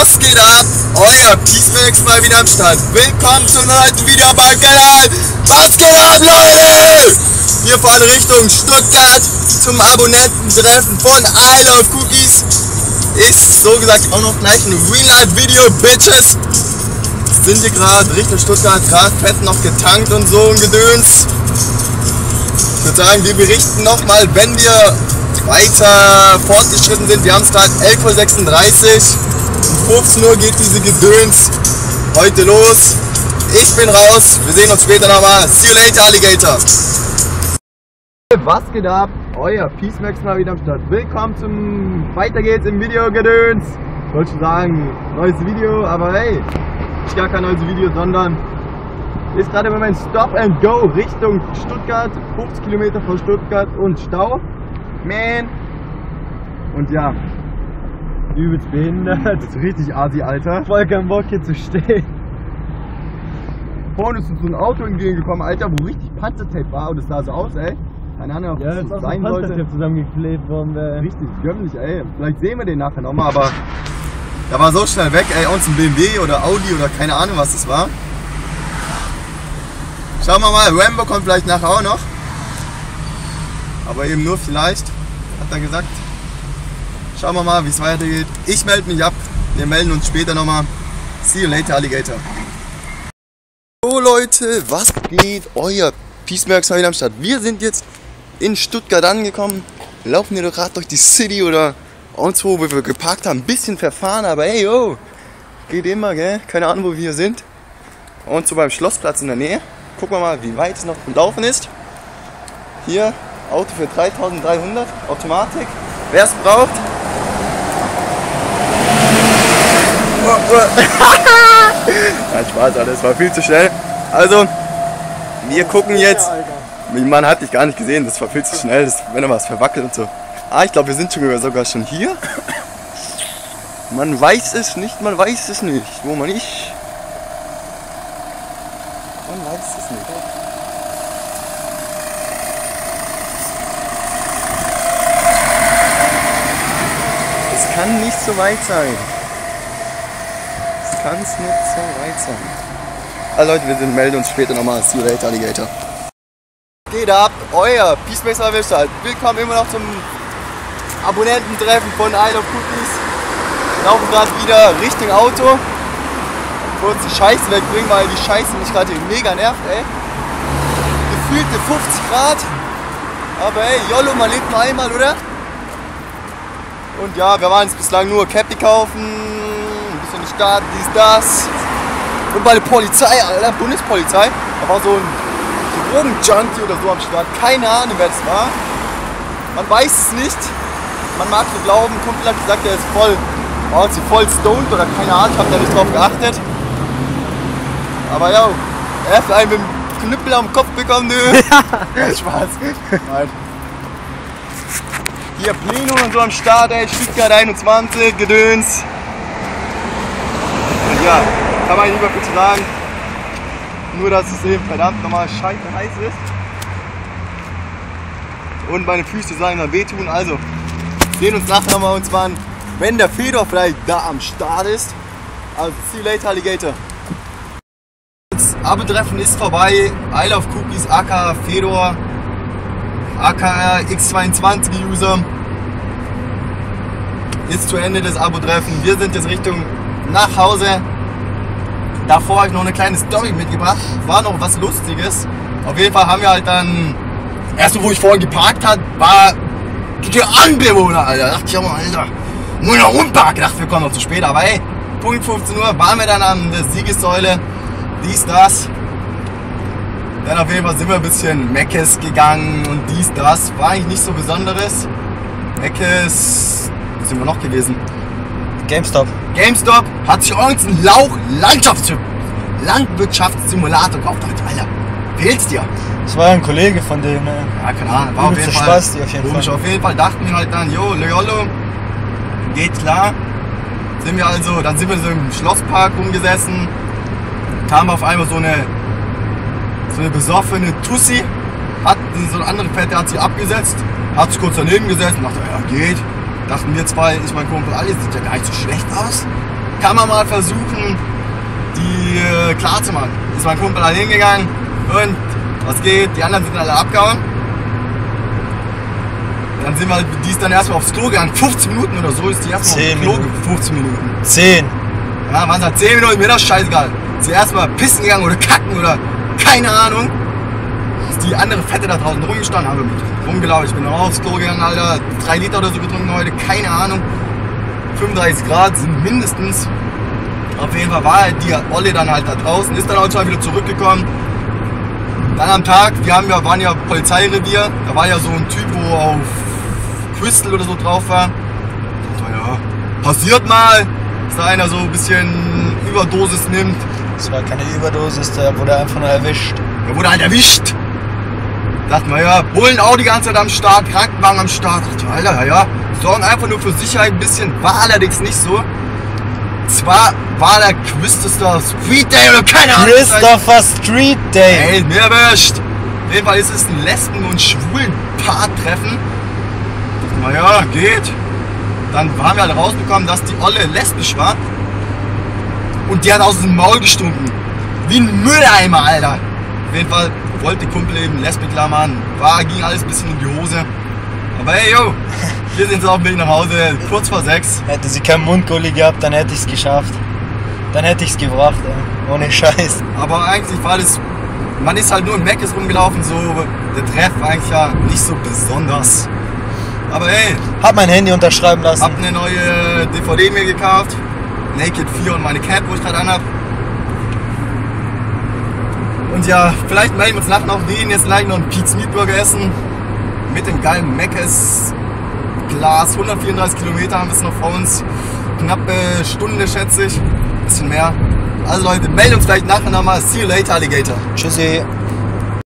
Was geht ab? Euer Peacemax mal wieder am Start. Willkommen zu einem neuen Video auf meinem Kanal. Was geht ab, Leute? Wir fahren Richtung Stuttgart zum Abonnententreffen von I Love Cookies. Ist so gesagt auch noch gleich ein Real-Life-Video, Bitches. Sind hier gerade Richtung Stuttgart, gerade fett noch getankt und so ein Gedöns. Ich würde sagen, wir berichten nochmal, wenn wir weiter fortgeschritten sind. Wir haben es gerade 11.36 Uhr. Um 15 Uhr geht diese Gedöns heute los. Ich bin raus. Wir sehen uns später nochmal. See you later, Alligator. Was geht ab? Euer Peacemax mal wieder am Start. Willkommen zum Weiter geht's im Video-Gedöns. Ich wollte schon sagen, neues Video, aber hey, nicht gar kein neues Video, sondern ist gerade Moment Stop and Go Richtung Stuttgart, 50 Kilometer von Stuttgart und Stau. Man. Und ja, Übelst behindert. das ist richtig asi, Alter. Voll keinen Bock hier zu stehen. Vorne ist uns so ein Auto entgegengekommen, Alter, wo richtig Panzertape war und es sah so aus, ey. Keine Ahnung, ob Ja, das auch sein ein sollte. Zusammengeklebt worden. Der Richtig gömmlich, ey. Vielleicht sehen wir den nachher nochmal, aber der war so schnell weg, ey. Uns ein BMW oder Audi oder keine Ahnung, was das war. Schauen wir mal, Rambo kommt vielleicht nachher auch noch. Aber eben nur vielleicht, hat er gesagt. Schauen wir mal, wie es weitergeht. Ich melde mich ab. Wir melden uns später nochmal. See you later, Alligator. So Leute, was geht? Euer Peacemerks wieder am Start. Wir sind jetzt in Stuttgart angekommen. Laufen hier gerade durch die City oder uns wo wir geparkt haben. Ein bisschen verfahren, aber hey, yo, geht immer, gell? Keine Ahnung, wo wir hier sind. Und so beim Schlossplatz in der Nähe. Gucken wir mal, wie weit es noch zu laufen ist. Hier, Auto für 3300, Automatik. Wer es braucht. Nein, Spaß, Alter, das war viel zu schnell. Also, wir gucken jetzt. Mann hat dich gar nicht gesehen, das war viel zu schnell, das, wenn er was verwackelt und so. Ah, ich glaube, wir sind sogar, sogar schon hier. Man weiß es nicht, man weiß es nicht. Wo man nicht. Man weiß es nicht. Es kann nicht so weit sein. Es kann nicht so weit sein. Also Leute, wir sind, melden uns später nochmal. See you later, Alligator. Geht ab, euer Peacemaker Website. Willkommen immer noch zum Abonnententreffen von Isle of Cookies. Wir laufen gerade wieder Richtung Auto. Kurz die Scheiße wegbringen, weil die Scheiße mich gerade mega nervt, ey. Gefühlte 50 Grad. Aber ey, YOLO, man lebt nur einmal, oder? Und ja, wir waren jetzt bislang nur Cappy kaufen, bisschen in die Stadt, dies, das. Und bei der Polizei, Alter, Bundespolizei, da war so ein Drogenjunkie oder so am Start. Keine Ahnung, wer das war. Man weiß es nicht. Man mag nur glauben, Kumpel hat gesagt, er ist voll, oh, ist voll stoned oder keine Ahnung, ich hab da nicht drauf geachtet. Aber ja, er hat einen mit dem Knüppel am Kopf bekommen, nö. Ja. Spaß. Nein. Hier Pleno und so am Start, ey, Stuttgart 21, Gedöns. Ja, kann man nicht mehr viel zu sagen. Nur, dass es eben verdammt nochmal scheiße heiß ist. Und meine Füße sagen dann wehtun. Also, sehen uns nachher nochmal und zwar, wenn der Fedor vielleicht da am Start ist. Also, see you later, Alligator. Das Abendtreffen ist vorbei. I love Cookies, AK Fedor, AKR X22 User. Ist zu Ende das Abo-Treffen. Wir sind jetzt Richtung nach Hause. Davor habe ich noch eine kleine Story mitgebracht. War noch was Lustiges. Auf jeden Fall haben wir halt dann. Erst wo ich vorhin geparkt hat, war die Anbewohner, Alter. Da dachte ich auch mal, Alter, muss ich noch umparken. Dachte, wir kommen noch zu spät. Aber hey, Punkt 15 Uhr waren wir dann an der Siegessäule. Dies, das. Dann auf jeden Fall sind wir ein bisschen Meckes gegangen und dies, das. War eigentlich nicht so Besonderes. Meckes. Wo sind wir noch gewesen? GameStop. GameStop hat sich übrigens einen Lauch Landschafts Landwirtschaftssimulator gekauft. Alter, Alter, fehlt's dir? Das war ja ein Kollege von dem. äh, Ja, keine Ahnung. War auf jeden Fall. Spasti auf jeden komisch. Fall. Auf jeden Fall dachten wir halt dann, jo, Leolo, geht klar. Sind wir also, dann sind wir so im Schlosspark rumgesessen. Kam auf einmal so eine, so eine besoffene Tussi. Hat so eine andere Fette hat sich abgesetzt, hat sich kurz daneben gesetzt und dachte, ja geht. Dachten wir zwei, ich mein Kumpel, alles sieht ja gar nicht so schlecht aus. kann man mal versuchen, die äh, klar zu machen. Ist mein Kumpel dann hingegangen und was geht? Die anderen sind alle abgehauen. Dann sind wir, die ist dann erstmal aufs Klo gegangen. 15 Minuten oder so ist die erstmal aufs Klo. Minuten. 15 Minuten. 10. Ja, waren halt 10 Minuten, mir das scheißegal. Sie erstmal pissen gegangen oder kacken oder keine Ahnung. Die andere Fette da draußen rumgestanden, haben rumgelaufen. Ich bin noch aufs Klo gegangen, Alter. 3 Liter oder so getrunken heute, keine Ahnung. 35 Grad sind mindestens. Auf jeden Fall war halt die Olle dann halt da draußen, ist dann auch schon wieder zurückgekommen. Dann am Tag, wir haben ja, waren ja Polizeirevier, da war ja so ein Typ, wo auf Crystal oder so drauf war. Dachte, ja, passiert mal, dass da einer so ein bisschen Überdosis nimmt. Das war keine Überdosis, der wurde einfach nur erwischt. Der wurde halt erwischt. Dachten wir, ja, Bullen auch die ganze Zeit am Start, Krankenwagen am Start. Dachte, ich, Alter, ja, ja, sorgen einfach nur für Sicherheit ein bisschen. War allerdings nicht so. Zwar war der Christopher Street Day oder keine Ahnung. Christopher Street Day. Ey, mir erwischt. Auf jeden Fall ist es ein Lesben- und schwulen Paartreffen. Na ja, geht. Dann haben wir halt rausbekommen, dass die Olle lesbisch war. Und die hat aus dem Maul gestunken. Wie ein Mülleimer, Alter. Auf jeden Fall wollte Kumpel eben Lesbe klar machen. War, ging alles ein bisschen in die Hose. Aber hey, yo, wir sind jetzt auf dem Weg nach Hause, kurz vor sechs. Hätte sie keinen Mundgulli gehabt, dann hätte ich es geschafft. Dann hätte ich es gebracht, ey. Ohne Scheiß. Aber eigentlich war das, man ist halt nur in Meckes rumgelaufen, so, der Treff war eigentlich ja nicht so besonders. Aber hey, Hab mein Handy unterschreiben lassen. hab eine neue DVD mir gekauft, Naked 4 und meine Cap, wo ich gerade anhab. Und ja, vielleicht melden wir uns nachher noch, wir gehen jetzt gleich noch einen Pete's Meatburger essen. Mit dem geilen Meckes Glas, 134 Kilometer haben wir es noch vor uns. Knappe Stunde schätze ich, bisschen mehr. Also Leute, melden uns vielleicht nachher nochmal. See you later, Alligator. Tschüssi.